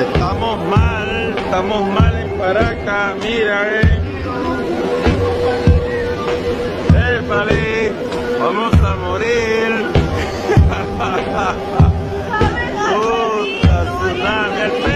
Estamos mal, estamos mal en Paracas, mira, eh. Épale, vamos a morir. Puta, tsunami,